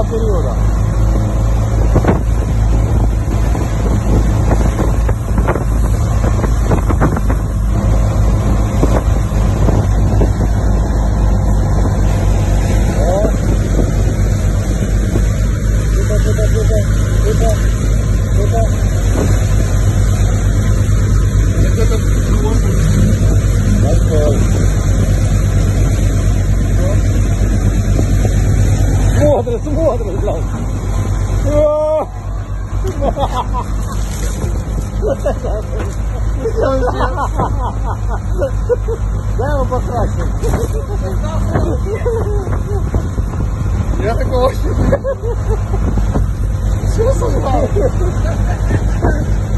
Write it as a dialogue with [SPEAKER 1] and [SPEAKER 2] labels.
[SPEAKER 1] 開けるようだ。
[SPEAKER 2] Thank you. 这个是我的，你知道吗？啊！哈哈哈哈！哈哈哈！
[SPEAKER 3] 哈哈哈！哈哈，加油，把好戏！哈哈哈！哈哈！哈哈，我操！哈哈哈
[SPEAKER 2] 哈哈哈！哈哈，什么